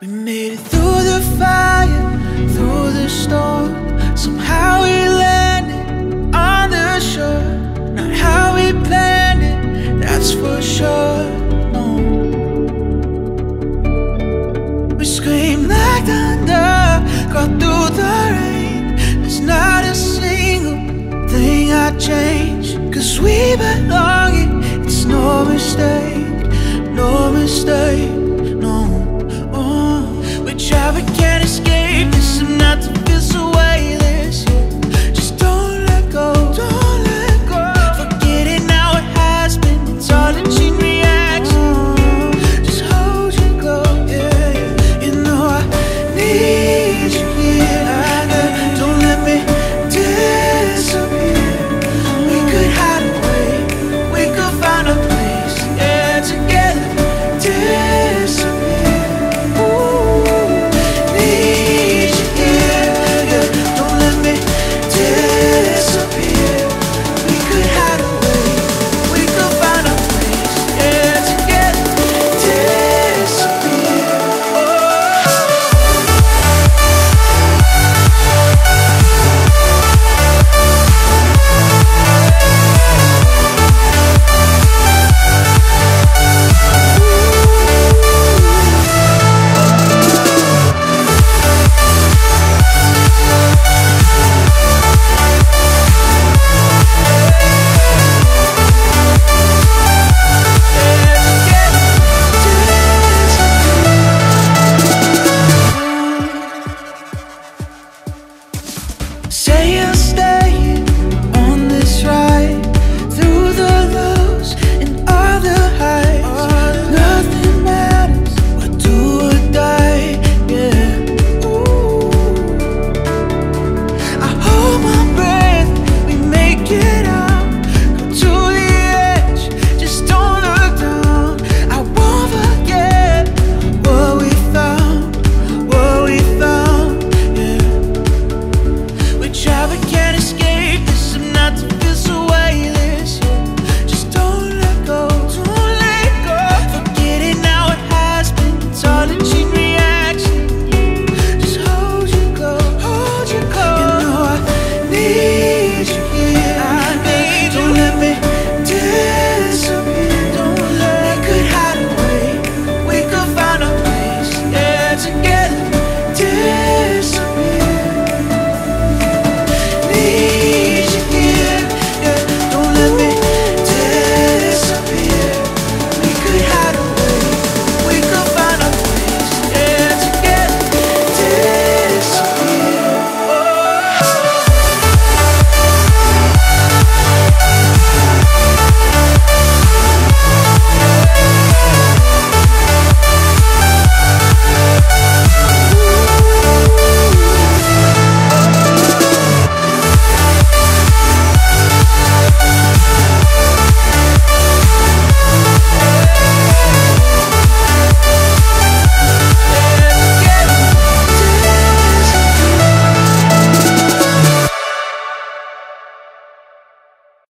We made it through the fire, through the storm. Somehow we landed on the shore. Not how we planned it, that's for sure. No. We screamed like thunder, got through the rain. There's not a single thing I'd change. Cause we belong, it's no. see Say you